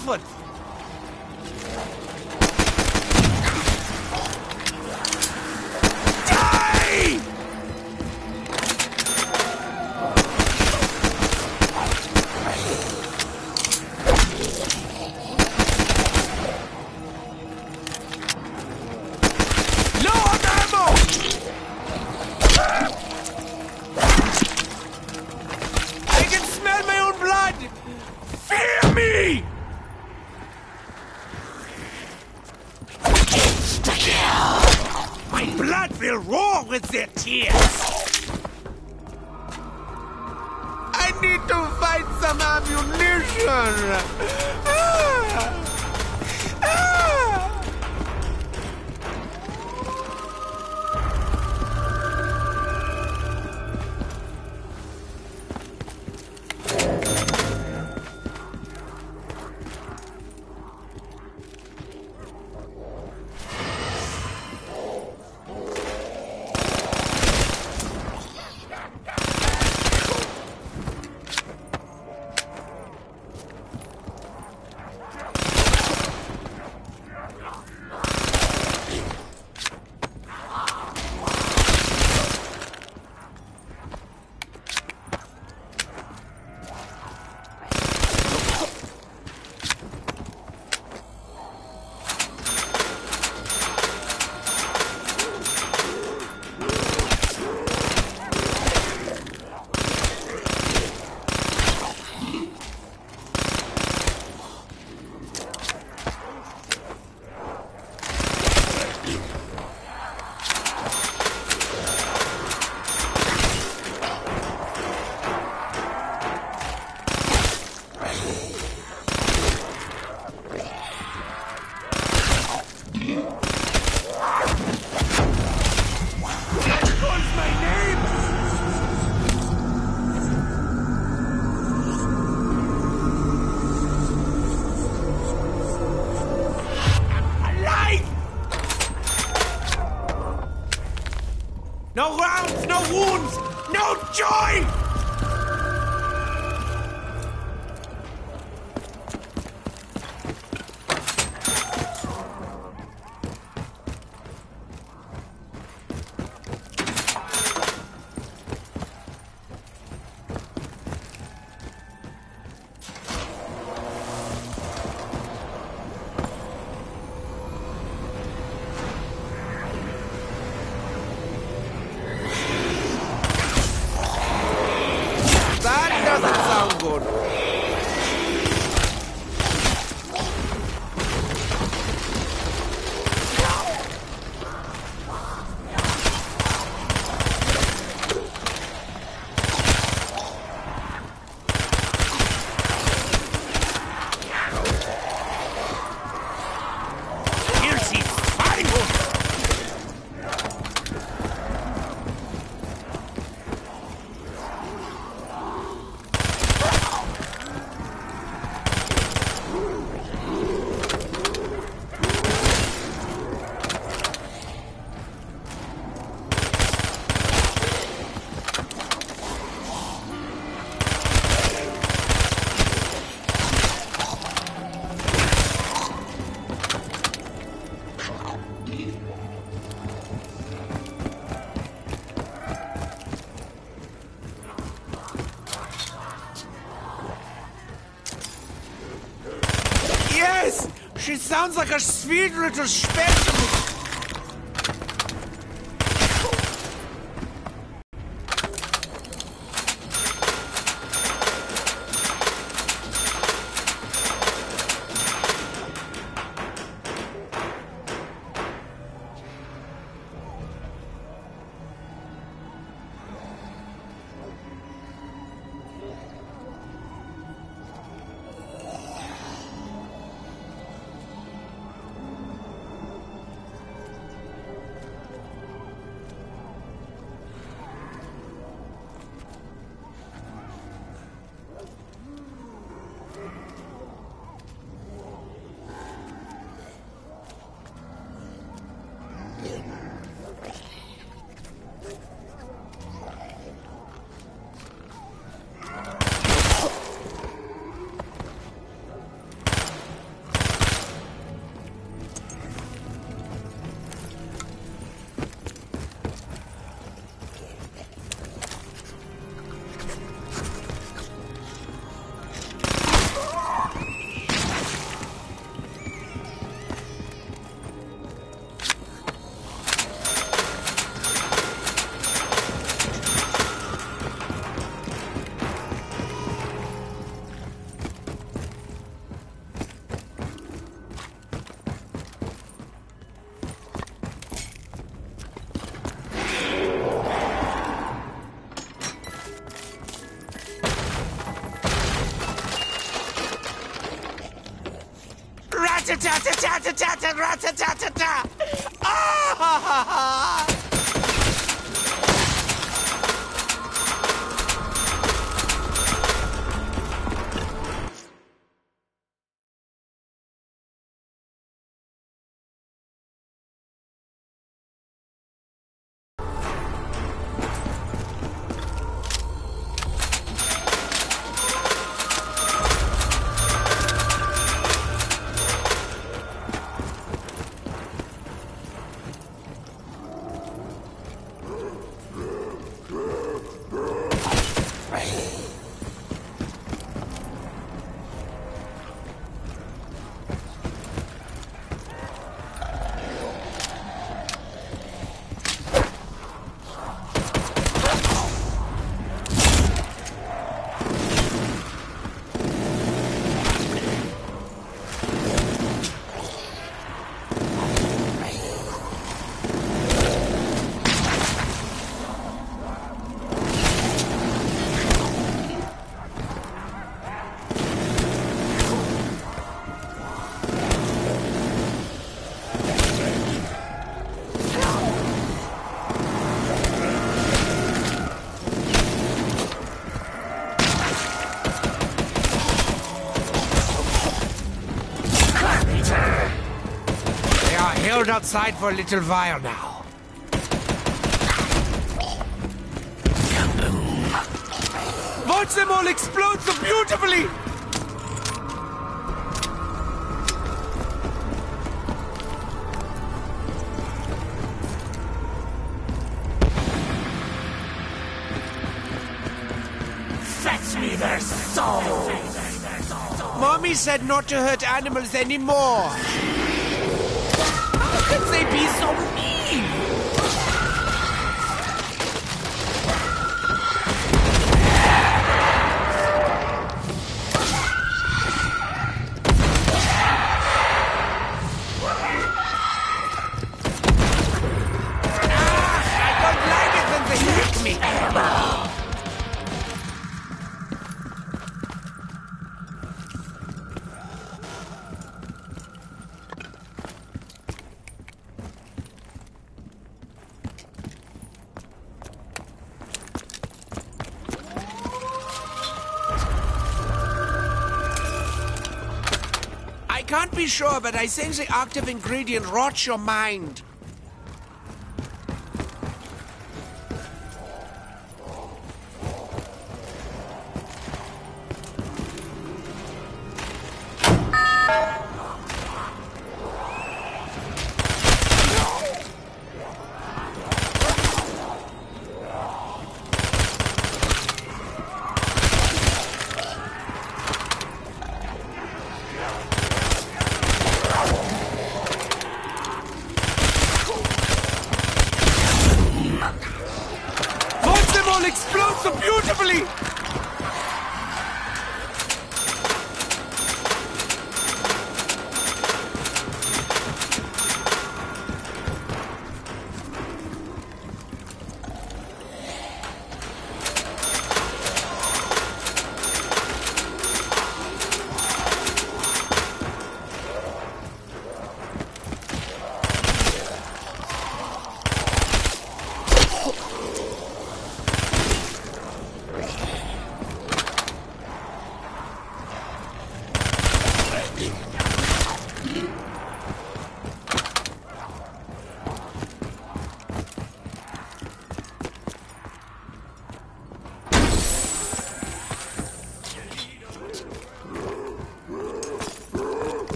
for She sounds like a sweet little special. Rat-a-tat-a-tat-a-tat-a, rat-a-tat-a-ta. Ah, ha, ha, ha. They outside for a little while now. Watch them all explode so beautifully! Fetch me their souls! Mommy said not to hurt animals anymore. How could they be be sure, but I think the active ingredient rots your mind.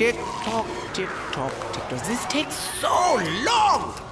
Tick tock, tick tock, tick tock. This takes so long!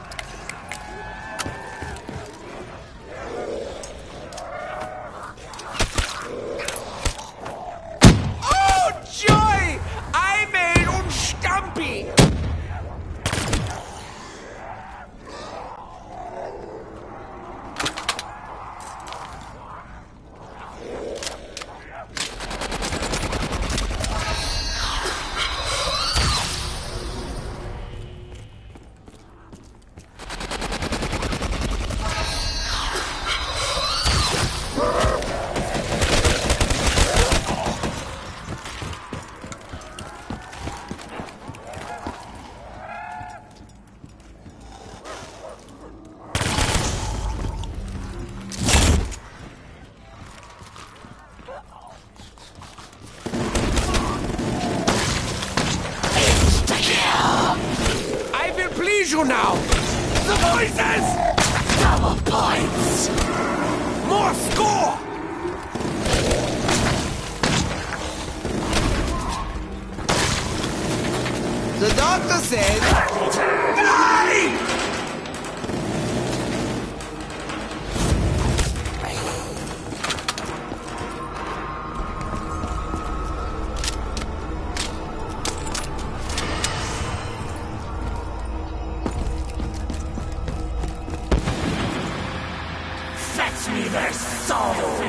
their souls!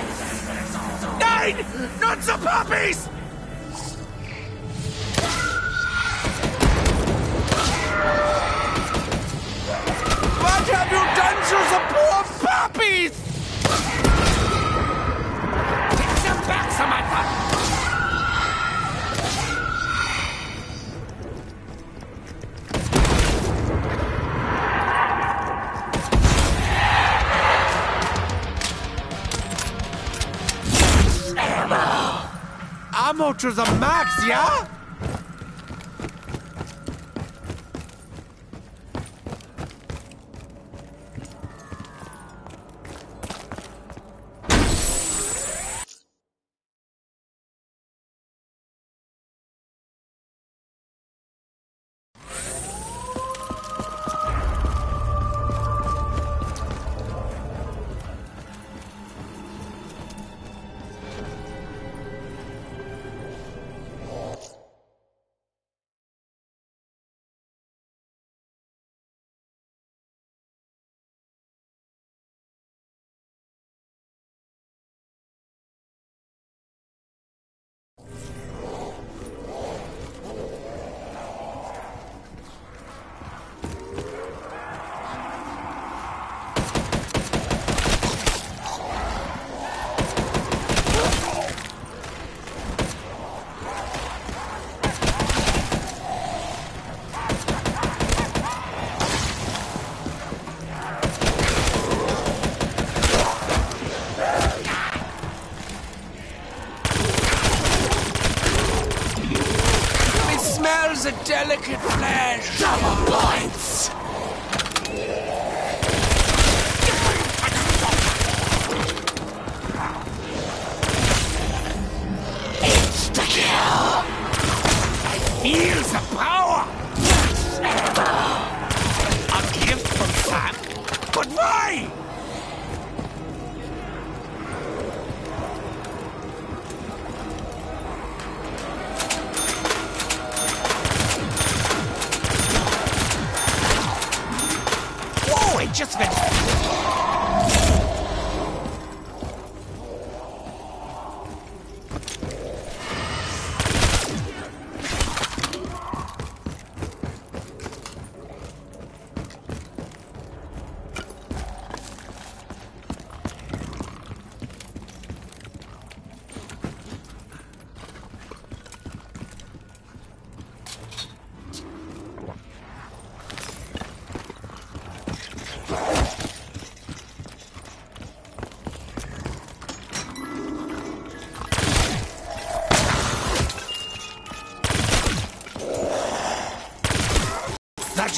Nine! Not the puppies! Ammo to the max, yeah?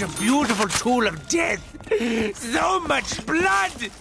such a beautiful tool of death. So much blood!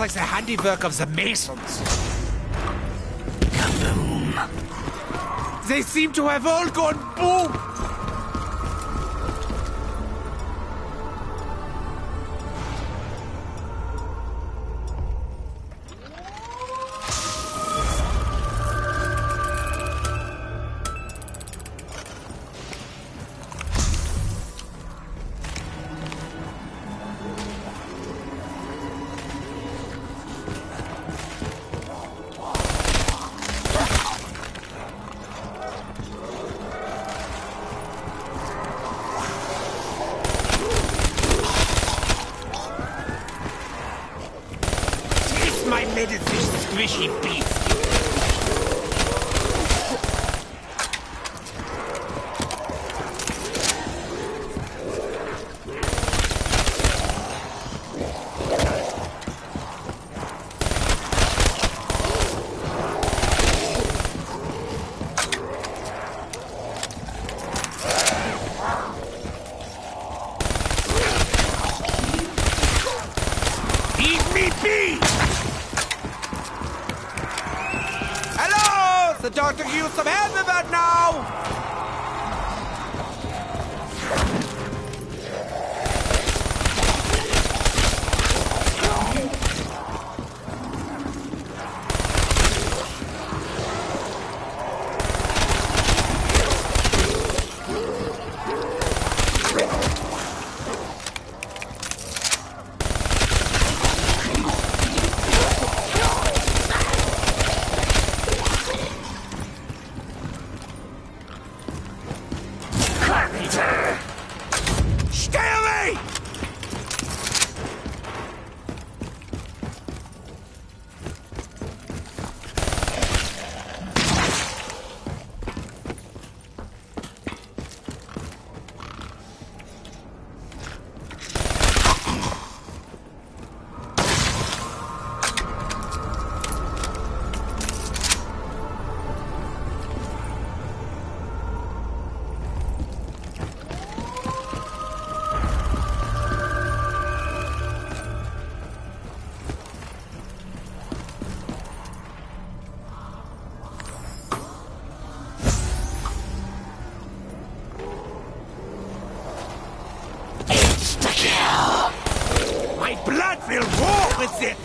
like the handiwork of the Masons. Kaboom. They seem to have all gone boom!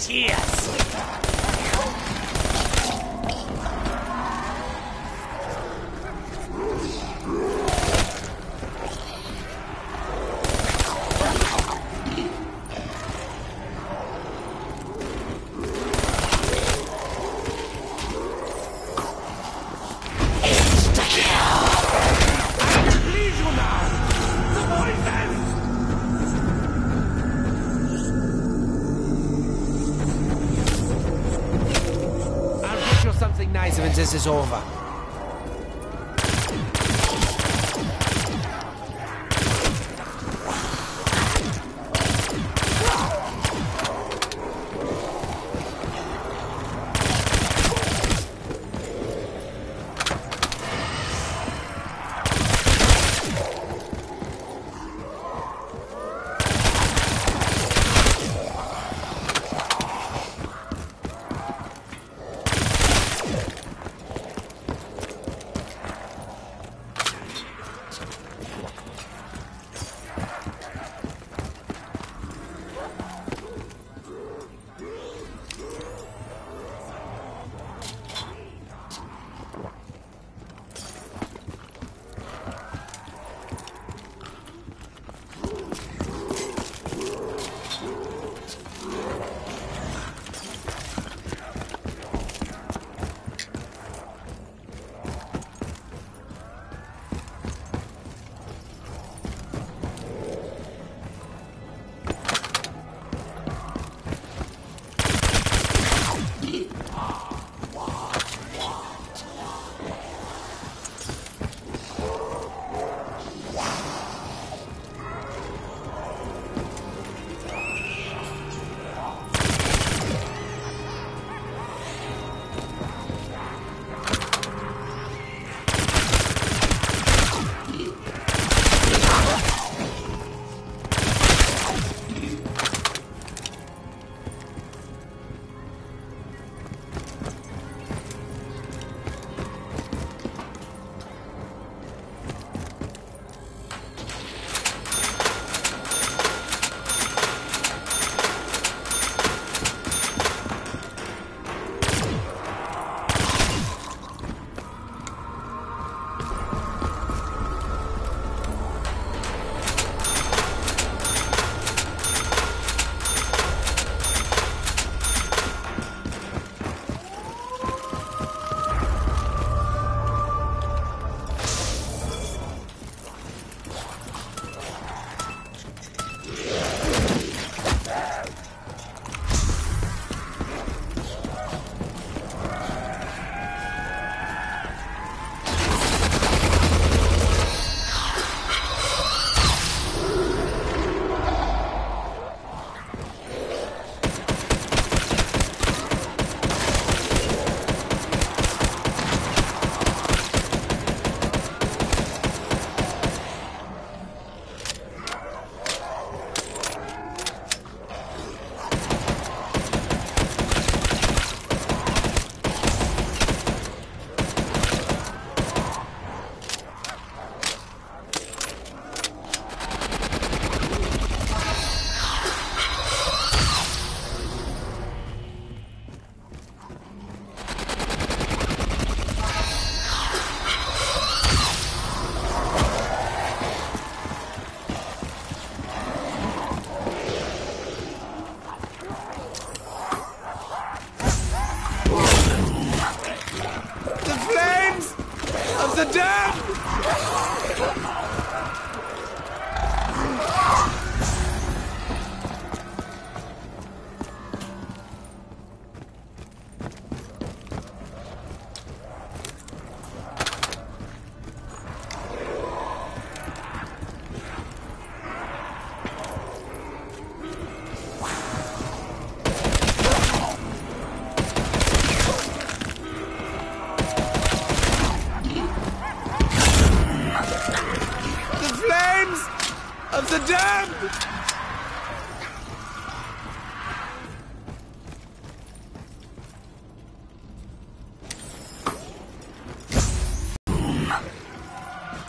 here. Over.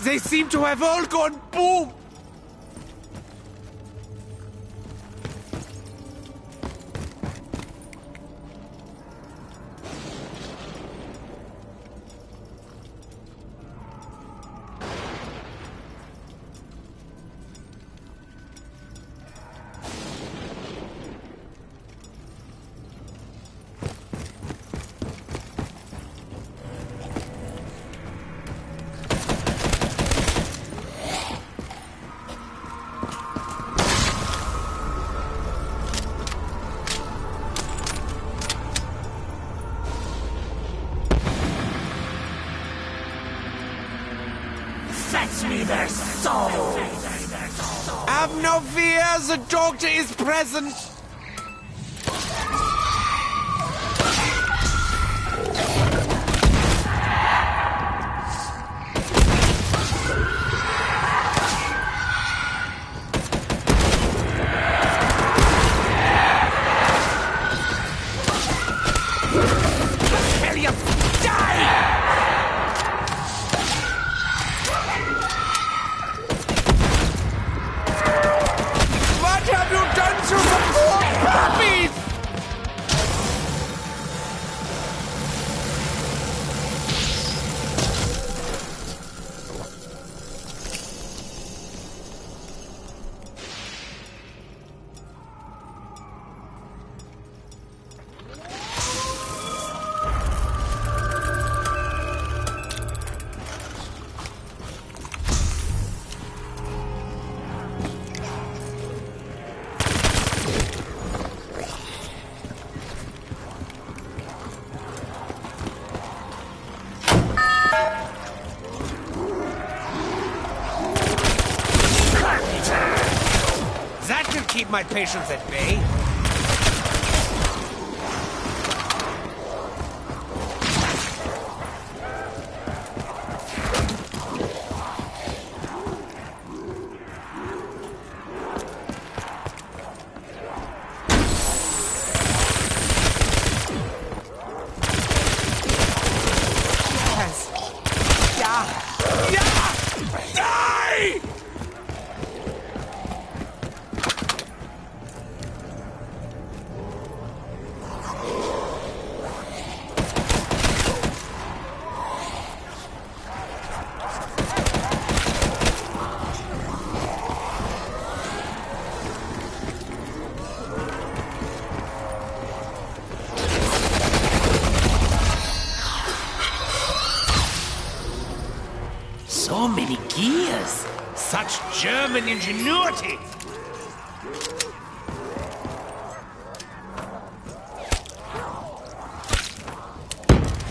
They seem to have all gone boom! Is present. Keep my patients at bay. Ingenuity!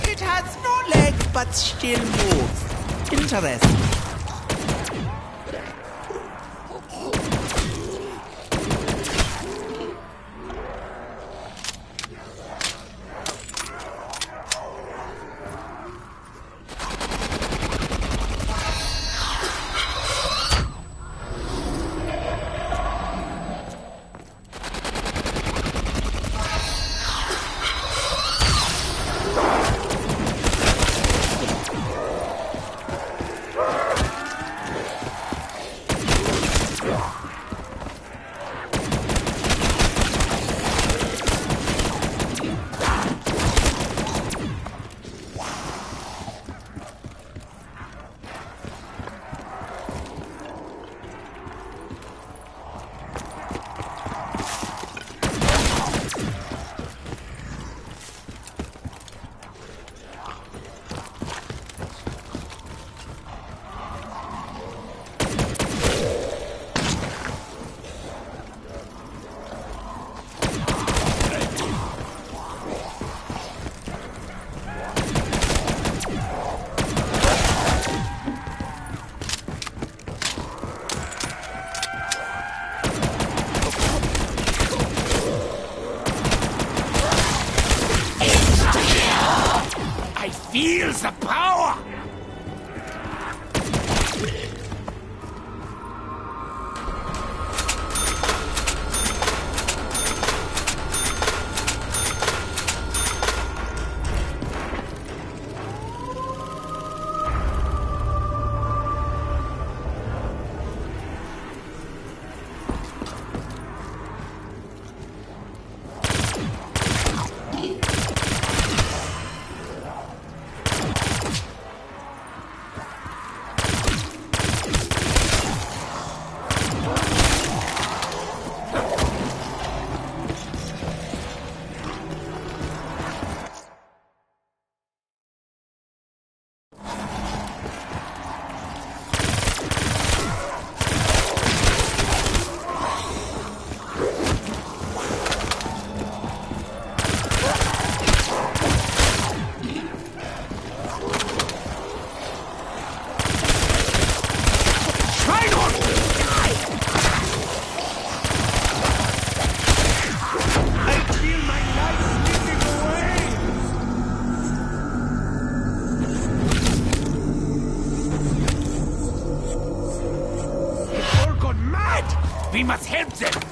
It has no legs but still moves. Interesting. Must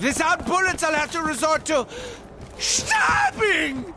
Without bullets, I'll have to resort to stabbing!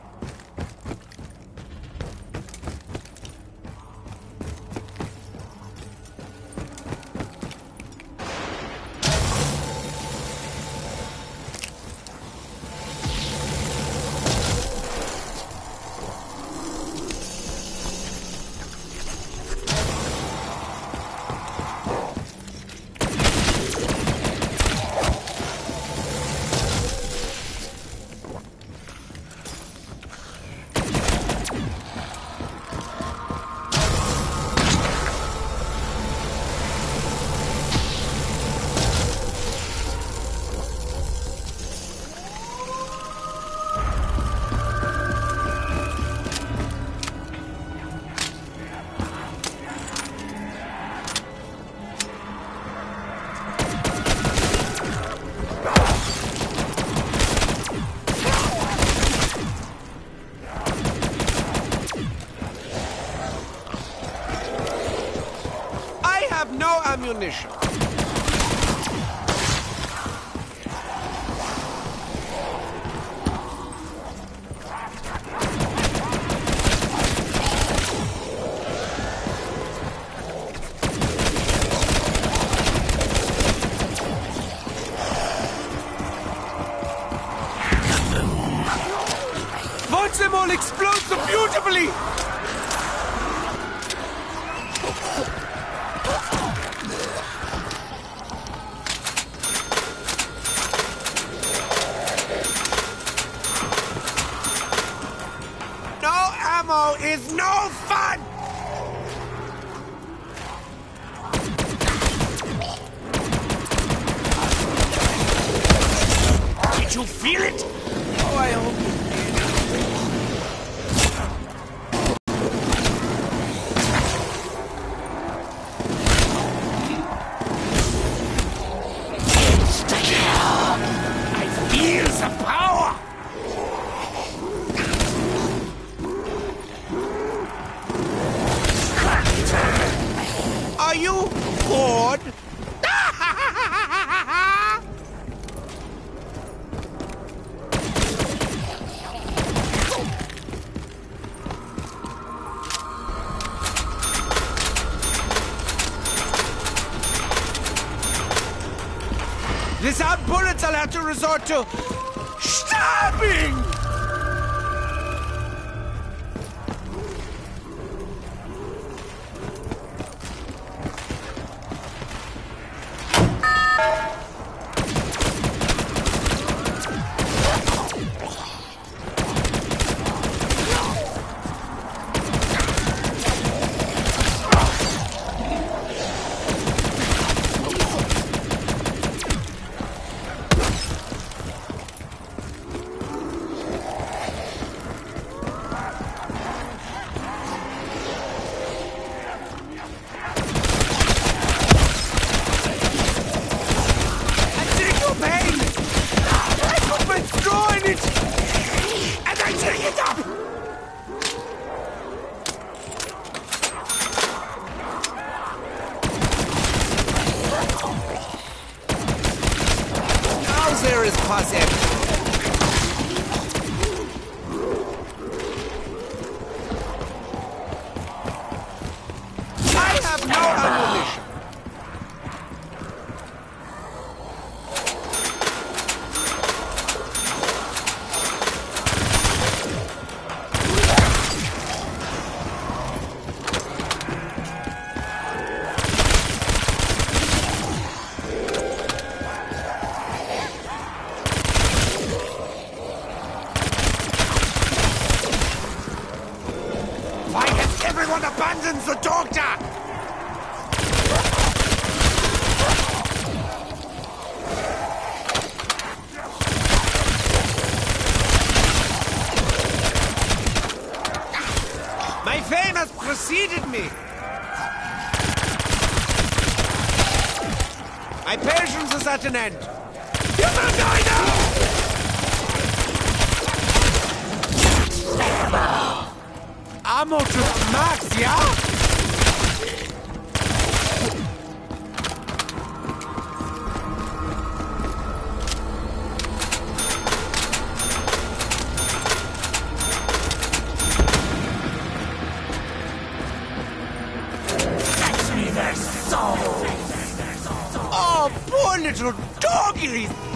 Watch them all explode so beautifully! No ammo is no fun! Did you feel it? Have to Ammo to the max, yeah? Fetch me their souls! Oh, poor little doggies!